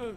Öldüm.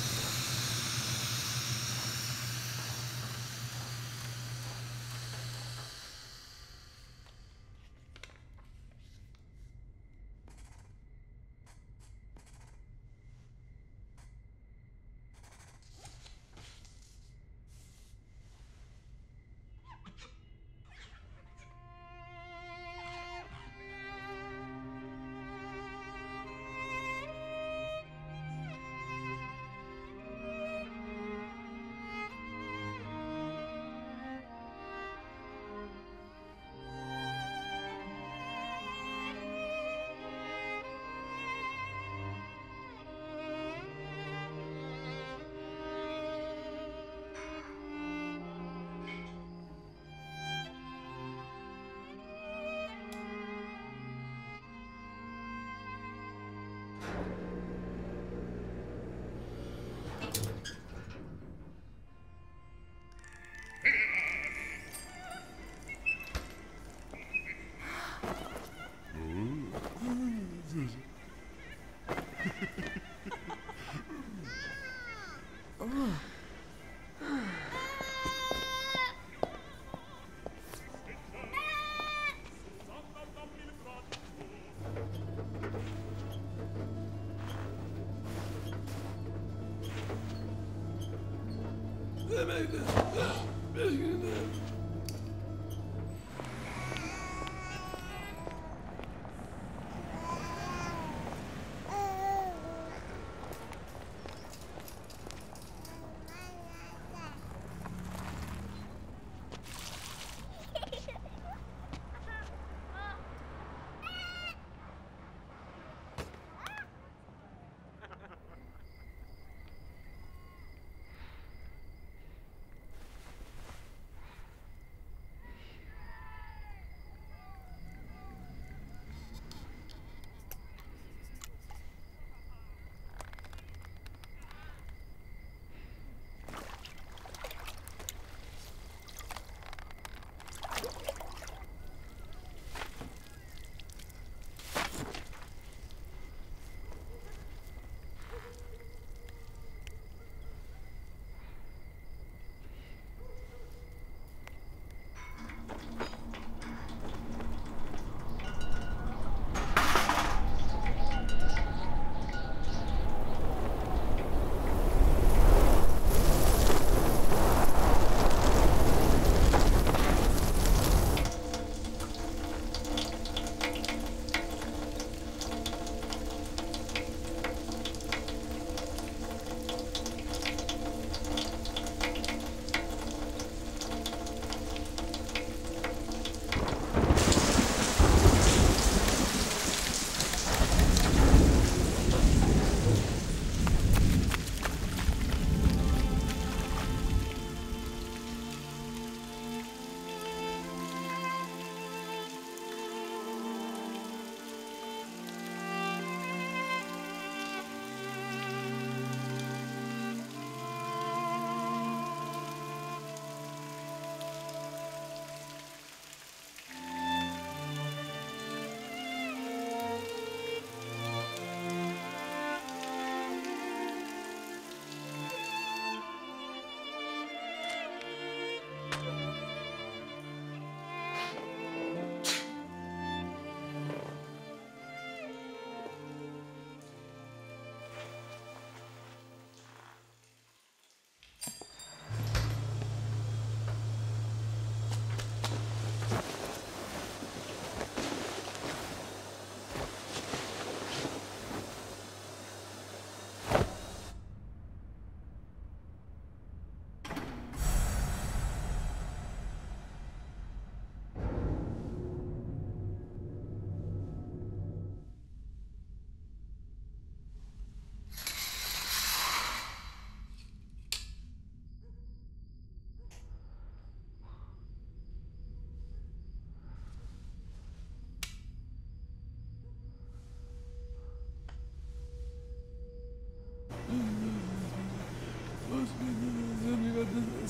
Demektir. Bir günde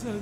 It's a